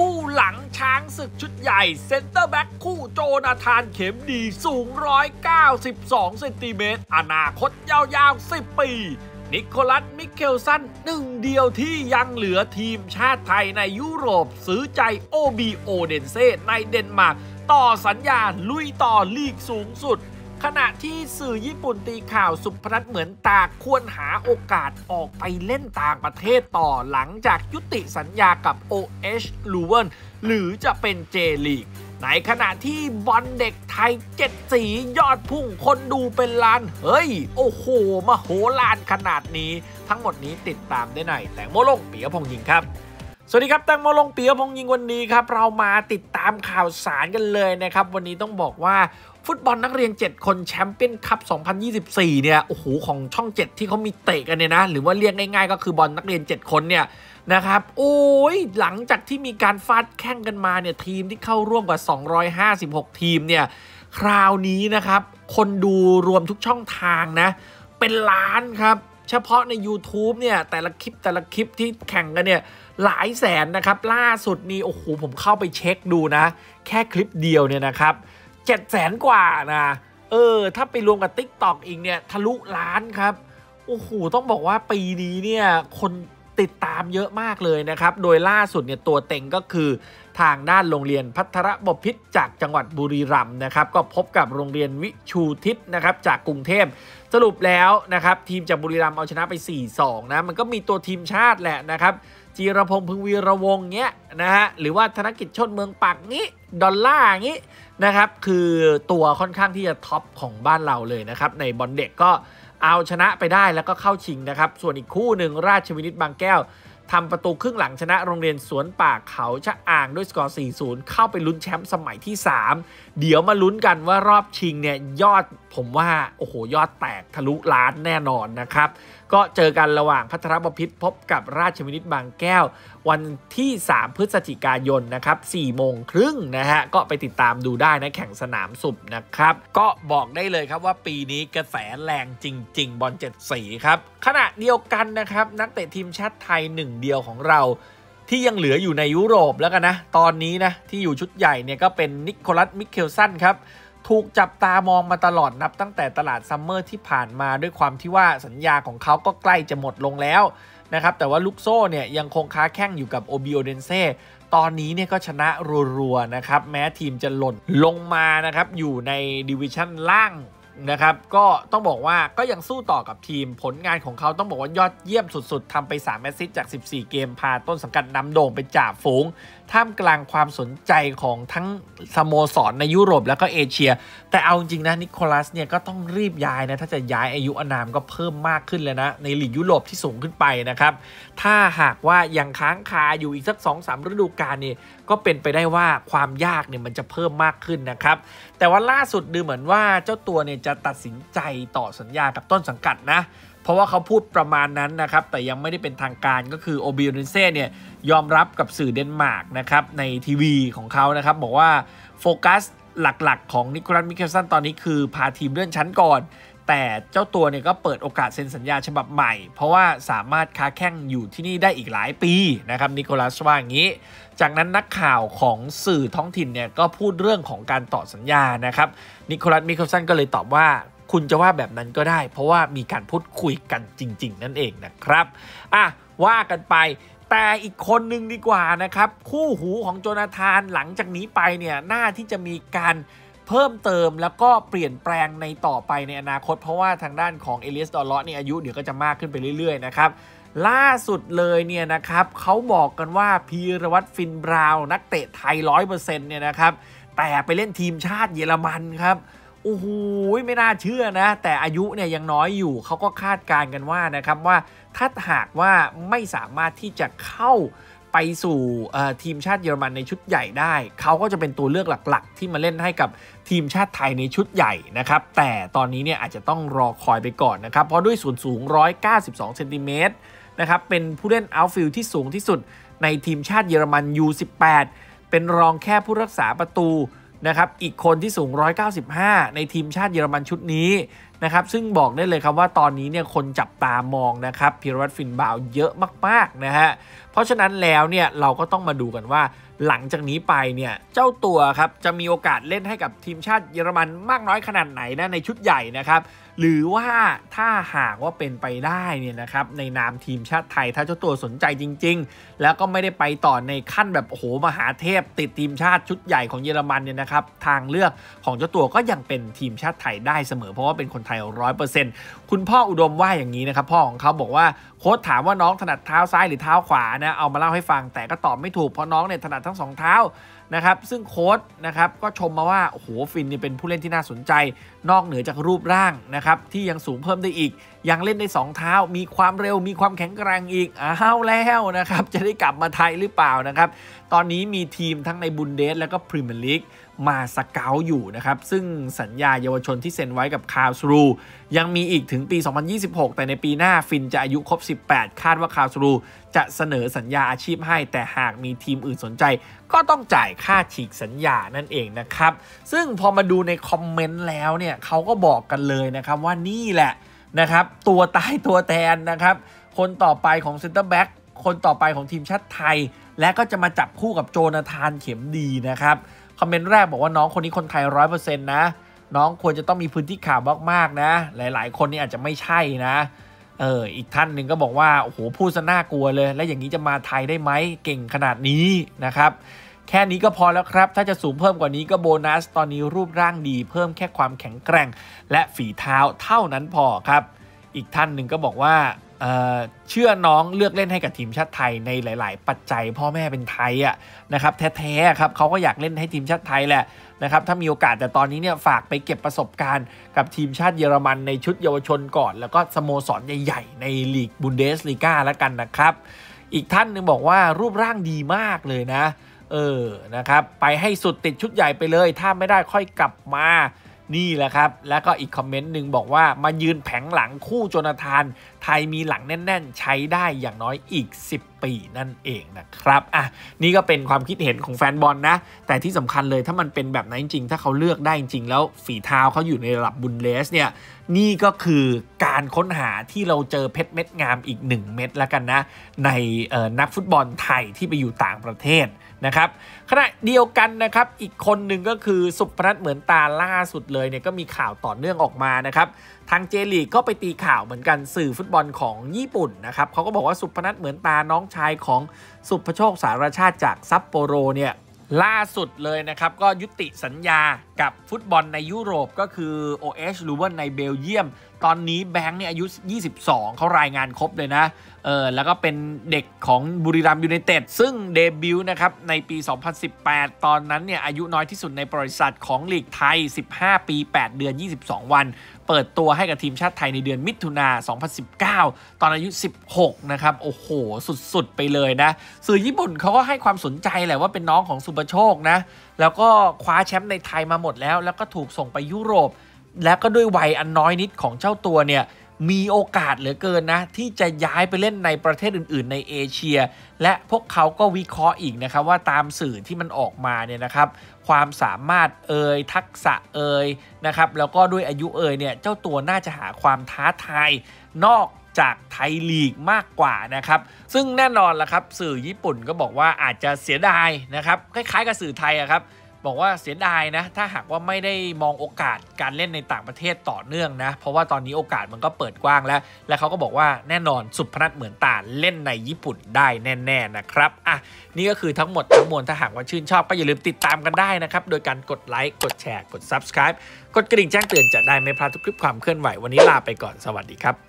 คู่หลังช้างศึกชุดใหญ่ เซนเตอร์แบ็กคู่โจนาธานเข็มดีสูง 192 เซนติเมตรอนาคตยาวๆ 10 ปี นิโคลัส มิเคลสันหนึ่งเดียวที่ยังเหลือทีมชาติไทยในยุโรปซื้อใจโอบีโอเดนเซในเดนมาร์กต่อสัญญาลุยต่อลีกสูงสุด ขณะที่สื่อญี่ปุ่นตีข่าวศุภณัฏฐ์ เหมือนตาควรหาโอกาสออกไปเล่นต่างประเทศต่อหลังจากยุติสัญญากับ OH l u v e n หรือจะเป็นเจลีกในขณะที่บอลเด็กไทยเจ็ดสียอดพุ่งคนดูเป็นล้าน เฮ้ย โอ้โหมโหลานขนาดนี้ ทั้งหมดนี้ติดตามได้ในแต่งโมโลงเปียพงยิงครับ สวัสดีครับแตงโมลงเปียพงยิงวันนี้ครับ เรามาติดตามข่าวสารกันเลยนะครับ วันนี้ต้องบอกว่าฟุตบอลนักเรียน 7 คนแชมเปี้ยนคัพ 2024 เนี่ย โอ้โห ของช่อง 7 ที่เขามีเตะกันเนี่ยนะ หรือว่าเรียกง่ายๆ ก็คือบอลนักเรียน 7 คนเนี่ยนะครับ โอ้ย หลังจากที่มีการฟาดแข่งกันมาเนี่ย ทีมที่เข้าร่วมกว่า 256 ทีมเนี่ย คราวนี้นะครับ คนดูรวมทุกช่องทางนะ เป็นล้านครับ เฉพาะใน YouTube เนี่ยแต่ละคลิปแต่ละคลิปที่แข่งกันเนี่ยหลายแสนนะครับล่าสุดนี่โอ้โหผมเข้าไปเช็คดูนะ แค่คลิปเดียวเนี่ยนะครับ7 0 0แสนกว่านะเออถ้าไปรวมกับ Tik t o อกอีกเนี่ยทะลุล้านครับโอ้โหต้องบอกว่าปีนี้เนี่ยคน ติดตามเยอะมากเลยนะครับ โดยล่าสุดเนี่ยตัวเต็งก็คือทางด้านโรงเรียนพัทรบพิษจากจังหวัดบุรีรัมย์นะครับ ก็พบกับโรงเรียนวิชูทิศนะครับจากกรุงเทพสรุปแล้วนะครับทีมจากบุรีรัมย์เอาชนะไป 4-2 นะมันก็มีตัวทีมชาติแหละนะครับจีรพงษ์พึงวีระวงเงี้ยนะฮะหรือว่าธนกิจชนเมืองปักงี้ดอลล่างี้นะครับคือตัวค่อนข้างที่จะท็อปของบ้านเราเลยนะครับในบอลเด็กก็ เอาชนะไปได้แล้วก็เข้าชิงนะครับ ส่วนอีกคู่หนึ่งราชวินิตบางแก้วทำประตูครึ่งหลังชนะโรงเรียนสวนป่าเขาชะอ่างด้วยสกอร์ 4-0 เข้าไปลุ้นแชมป์สมัยที่ 3 เดี๋ยวมาลุ้นกันว่ารอบชิงเนี่ยยอดผมว่า โอ้โห ยอดแตกทะลุล้านแน่นอนนะครับก็เจอกันระหว่างภัทรบพิตรพบกับราชวินิตบางแก้ว วันที่ 3 พฤศจิกายนนะครับ4โมงครึ่งนะฮะ ก็ไปติดตามดูได้นะแข่งสนามศุภนะครับ ก็บอกได้เลยครับว่าปีนี้กระแสแรงจริง ๆ บอลเจ็ดสีครับ ขณะเดียวกันนะครับนักเตะทีมชาติไทยหนึ่งเดียวของเราที่ยังเหลืออยู่ในยุโรปแล้วกันนะ ตอนนี้นะ ที่อยู่ชุดใหญ่เนี่ยก็เป็นนิโคลัสมิเคลสันครับ ถูกจับตามองมาตลอดนับตั้งแต่ตลาดซัมเมอร์ที่ผ่านมาด้วยความที่ว่าสัญญาของเขาก็ใกล้จะหมดลงแล้วนะครับแต่ว่าลุกโซ่เนี่ยยังคงค้าแข่งอยู่กับโอบี โอเดนเซตอนนี้เนี่ยก็ชนะรัวๆนะครับแม้ทีมจะหล่นลงมานะครับอยู่ในดิวิชั่นล่าง นะครับ ก็ต้องบอกว่าก็ยังสู้ต่อกับทีมผลงานของเขาต้องบอกว่ายอดเยี่ยมสุดๆทำไป 3 แมตช์ซิสจาก 14 เกม พาต้นสังกัดนำโด่งไปจ่าฝูง ท่ามกลางความสนใจของทั้งสโมสรในยุโรปแล้วก็เอเชีย แต่เอาจริงนะ นิโคลัสเนี่ยก็ต้องรีบย้ายนะ ถ้าจะย้ายอายุอานามก็เพิ่มมากขึ้นเลยนะ ในลีกยุโรปที่สูงขึ้นไปนะครับ ถ้าหากว่ายังค้างคาอยู่อีกสัก 2-3 ฤดูกาลนี่ก็เป็นไปได้ว่าความยากเนี่ยมันจะเพิ่มมากขึ้นนะครับแต่ว่าล่าสุดดูเหมือนว่าเจ้าตัวเนี่ยจะตัดสินใจต่อสัญญากับต้นสังกัดนะ เพราะว่าเขาพูดประมาณนั้นนะครับ แต่ยังไม่ได้เป็นทางการก็คือโอบิโอเนเซ่เนี่ยยอมรับกับสื่อเดนมาร์กนะครับในทีวีของเขานะครับ บอกว่าโฟกัสหลักๆ ของนิโคลัสมิเคลสันตอนนี้คือพาทีมเลื่อนชั้นก่อน แต่เจ้าตัวเนี่ยก็เปิดโอกาสเซ็นสัญญาฉบับใหม่ เพราะว่าสามารถค้าแข่งอยู่ที่นี่ได้อีกหลายปีนะครับนิโคลัสว่าอย่างนี้ จากนั้นนักข่าวของสื่อท้องถิ่นเนี่ยก็พูดเรื่องของการต่อสัญญานะครับนิโคลัสมิคลสันก็เลยตอบว่าคุณจะว่าแบบนั้นก็ได้ เพราะว่ามีการพูดคุยกันจริง ๆ นั่นเองนะครับอะว่ากันไปแต่อีกคนหนึ่งดีกว่านะครับ คู่หูของโจนาธานหลังจากนี้ไปเนี่ยน่าที่จะมีการ เพิ่มเติมแล้วก็เปลี่ยนแปลงในต่อไปในอนาคต เพราะว่าทางด้านของเอลียสดอลเลาะนี่อายุเดี๋ยวก็จะมากขึ้นไปเรื่อยๆนะครับล่าสุดเลยเนี่ยนะครับเขาบอกกันว่าพีรวัตรฟินบราวน์นักเตะไทยร้อยเปอร์เซ็นต์เนี่ยนะครับแต่ไปเล่นทีมชาติเยอรมันครับโอ้โหไม่น่าเชื่อนะ แต่อายุเนี่ยยังน้อยอยู่เขาก็คาดการณ์กันว่านะครับว่าถ้าหากว่าไม่สามารถที่จะเข้า ไปสู่ทีมชาติเยอรมันในชุดใหญ่ได้ เขาก็จะเป็นตัวเลือกหลักๆ ที่มาเล่นให้กับทีมชาติไทยในชุดใหญ่นะครับ แต่ตอนนี้เนี่ยอาจจะต้องรอคอยไปก่อนนะครับ เพราะด้วยส่วนสูง 192เซนติเมตรนะครับ เป็นผู้เล่น outfield ที่สูงที่สุดในทีมชาติเยอรมัน U18 เป็นรองแค่ผู้รักษาประตูนะครับ อีกคนที่สูง 195 ในทีมชาติเยอรมันชุดนี้นะครับซึ่งบอกได้เลยครับว่าตอนนี้เนี่ยคนจับตามองนะครับพิรวัตรฟินบาวเออร์มากๆนะฮะเพราะฉะนั้นแล้วเนี่ยเราก็ต้องมาดูกันว่า หลังจากนี้ไปเนี่ยเจ้าตัวครับจะมีโอกาสเล่นให้กับทีมชาติเยอรมันมากน้อยขนาดไหนนะในชุดใหญ่นะครับหรือว่าถ้าหากว่าเป็นไปได้เนี่ยนะครับในนามทีมชาติไทยถ้าเจ้าตัวสนใจจริง ๆ แล้วก็ไม่ได้ไปต่อในขั้นแบบโอ้โหมหาเทพ ติดทีมชาติชุดใหญ่ของเยอรมันเนี่ยนะครับทางเลือกของเจ้าตัวก็ยังเป็นทีมชาติไทยได้เสมอเพราะว่าเป็นคนไทยร้อยเปอร์เซ็นต์คุณพ่ออุดมว่าอย่างนี้นะครับ พ่อของเขาบอกว่าโค้ชถามว่าน้องถนัดเท้าซ้ายหรือเท้าขวานะเอามาเล่าให้ฟังแต่ก็ตอบไม่ถูกเพราะน้องเนี่ยถนัดทั้งสองเท้านะครับซึ่งโค้ชนะครับก็ชมมาว่าโอ้โหฟินนี่เป็นผู้เล่นที่น่าสนใจ นอกเหนือจากรูปร่างนะครับที่ยังสูงเพิ่มได้อีก ยังเล่นได้2เท้า มีความเร็วมีความแข็งแกร่งอีกอ้าวแล้วนะครับจะได้กลับมาไทยหรือเปล่านะครับตอนนี้มีทีมทั้งในบุนเดส แล้วก็พรีเมียร์ลีกมา scout อยู่นะครับซึ่งสัญญาเยาวชนที่เซ็นไว้กับคาร์ลสรูห์ยังมีอีกถึงปี 2026 แต่ในปีหน้าฟินจะอายุครบ 18 คาดว่าคาร์ลสรูห์จะเสนอสัญญาอาชีพให้ แต่หากมีทีมอื่นสนใจ ก็ต้องจ่ายค่าฉีกสัญญานั่นเองนะครับ ซึ่งพอมาดูในคอมเมนต์แล้วเนี่ยเขาก็บอกกันเลยนะครับว่านี่แหละนะครับ ตัวตายตัวแทนนะครับ คนต่อไปของเซนเตอร์แบ็กคนต่อไปของทีมชาติไทย และก็จะมาจับคู่กับโจนาธานเข็มดีนะครับ คอมเมนต์แรกบอกว่าน้องคนนี้คนไทยร้อยเปอร์เซ็นต์นะ น้องควรจะต้องมีพื้นที่ข่าวมากๆนะ หลายๆ คนนี่อาจจะไม่ใช่นะ เอออีกท่านหนึ่งก็บอกว่าโอ้โหพูดซะน่ากลัวเลย แล้วอย่างนี้จะมาไทยได้ไหมเก่งขนาดนี้นะครับ แค่นี้ก็พอแล้วครับ ถ้าจะสูงเพิ่มกว่านี้ก็โบนัส ตอนนี้รูปร่างดีเพิ่มแค่ความแข็งแกร่ง และฝีเท้าเท่านั้นพอครับ อีกท่านหนึ่งก็บอกว่า เชื่อน้องเลือกเล่นให้กับทีมชาติไทยในหลาย ๆ ปัจจัย พ่อแม่เป็นไทยอะนะครับแท้ๆครับเขาก็อยากเล่นให้ทีมชาติไทยแหละนะครับถ้ามีโอกาสแต่ตอนนี้เนี่ยฝากไปเก็บประสบการณ์กับทีมชาติเยอรมันในชุดเยาวชนก่อน แล้วก็สโมสรใหญ่ ๆ ในลีกบุนเดสลีกาแล้วกันนะครับ อีกท่านหนึ่งบอกว่ารูปร่างดีมากเลยนะ เออนะครับไปให้สุดติดชุดใหญ่ไปเลย ถ้าไม่ได้ค่อยกลับมา นี่แหละครับ แล้วก็อีกคอมเมนต์หนึ่งบอกว่ามายืนแผงหลังคู่โจนาธาน ไทยมีหลังแน่น ๆ ใช้ได้อย่างน้อยอีก 10 ปีนั่นเองนะครับอะนี่ก็เป็นความคิดเห็นของแฟนบอลนะ แต่ที่สำคัญเลยถ้ามันเป็นแบบนั้นจริงถ้าเขาเลือกได้จริงแล้วฝีเท้าเขาอยู่ในระดับบุนเลสเนี่ยนี่ก็คือการค้นหาที่เราเจอเพชรเม็ดงามอีก 1 เม็ดแล้วกันนะ ในนักฟุตบอลไทยที่ไปอยู่ต่างประเทศนะครับขณะเดียวกันนะครับอีกคนหนึ่งก็คือสุพนัทเหมือนตาล่าสุดเลยเนี่ยก็มีข่าวต่อเนื่องออกมานะครับทางเจลีก็ไปตีข่าวเหมือนกันสื่อฟุตบอลของญี่ปุ่นนะครับเขาก็บอกว่าสุพนัทเหมือนตาน้องชายของสุภโชคสารชาติจากซัปโปโรเนี่ยล่าสุดเลยนะครับ ก็ยุติสัญญากับฟุตบอลในยุโรปก็คือ OH หรือว่าในเบลเยียม ตอนนี้แบงค์เนี่ยอายุ 22 เขารายงานครบเลยนะเออแล้วก็เป็นเด็กของบุรีรัมยูไนเต็ดซึ่งเดบิวต์นะครับ ในปี 2018 ตอนนั้นเนี่ยอายุน้อยที่สุดในบริษัทของลีกไทย 15 ปี 8 เดือน 22 วัน เปิดตัวให้กับทีมชาติไทยในเดือนมิถุนา 2019 ตอนอายุ 16 นะครับ โอ้โห สุดๆ ไปเลยนะ สื่อญี่ปุ่นเขาก็ให้ความสนใจแหละว่าเป็นน้องของสุปโชคนะ แล้วก็คว้าแชมป์ในไทยมาหมดแล้ว แล้วก็ถูกส่งไปยุโรป แล้วก็ด้วยวัยอันน้อยนิดของเจ้าตัวเนี่ย มีโอกาสเหลือเกินนะ ที่จะย้ายไปเล่นในประเทศอื่น ๆ ในเอเชีย และพวกเขาก็วิเคราะห์อีกนะครับว่าตามสื่อที่มันออกมาเนี่ยนะครับความสามารถเอ่ยทักษะเอ่ยนะครับแล้วก็ด้วยอายุเอ่ยเนี่ยเจ้าตัวน่าจะหาความท้าทายนอกจากไทยลีกมากกว่านะครับ ซึ่งแน่นอนละครับ สื่อญี่ปุ่นก็บอกว่าอาจจะเสียดายนะครับ คล้ายๆกับสื่อไทยอะครับ บอกว่าเสียดายนะ ถ้าหากว่าไม่ได้มองโอกาสการเล่นในต่างประเทศต่อเนื่องนะ เพราะว่าตอนนี้โอกาสมันก็เปิดกว้างแล้ว และเขาก็บอกว่าแน่นอนสุพนัทเหมือนตาเล่นในญี่ปุ่นได้แน่ๆนะครับอะนี่ก็คือทั้งหมดทั้งมวลถ้าหากว่าชื่นชอบก็อย่าลืมติดตามกันได้นะครับ โดยการกดไลค์กดแชร์กด subscribe กดกระดิ่งแจ้งเตือนจะได้ไม่พลาดทุกคลิปความเคลื่อนไหววันนี้ลาไปก่อนสวัสดีครับ